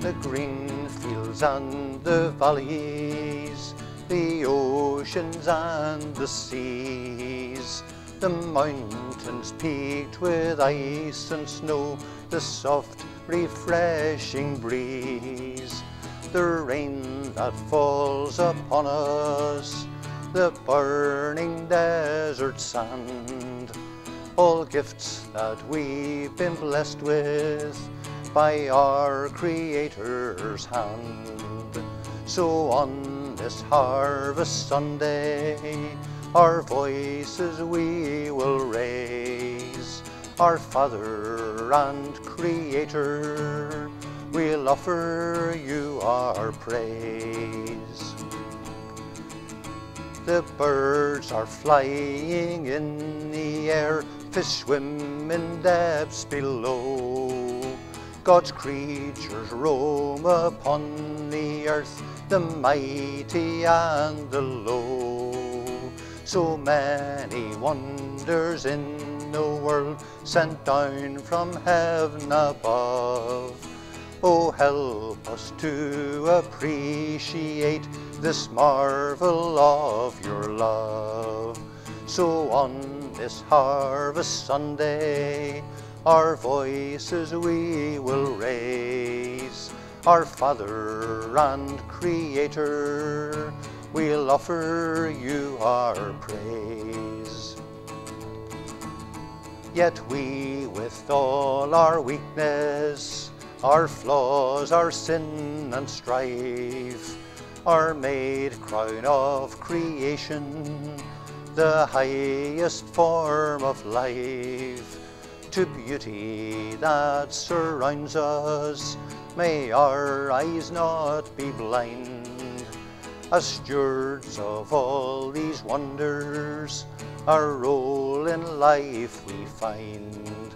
the green fields and the valleys, the oceans and the seas, the mountains peaked with ice and snow, the soft refreshing breeze, the rain that falls upon us, the burning desert sand, all gifts that we've been blessed with by our Creator's hand. So on this harvest Sunday, our voices we will raise. Our Father and Creator, we'll offer you our praise. The birds are flying in the air, fish swim in depths below. God's creatures roam upon the earth, the mighty and the low. So many wonders in the world sent down from heaven above. Oh, help us to appreciate this marvel of your love. So on this harvest Sunday, our voices we will raise. Our Father and Creator, we'll offer you our praise. Yet we, with all our weakness, our flaws, our sin and strife, are made crown of creation, the highest form of life. To beauty that surrounds us, may our eyes not be blind. As stewards of all these wonders, our role in life we find.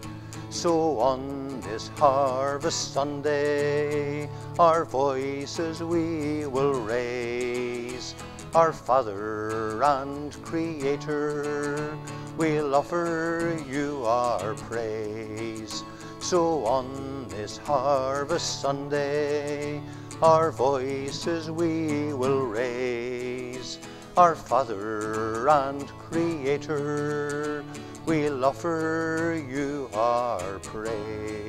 So on this harvest Sunday, our voices we will raise. Our Father and Creator, we'll offer you our praise. So on this harvest Sunday, our voices we will raise. Our Father and Creator, we'll offer you our praise.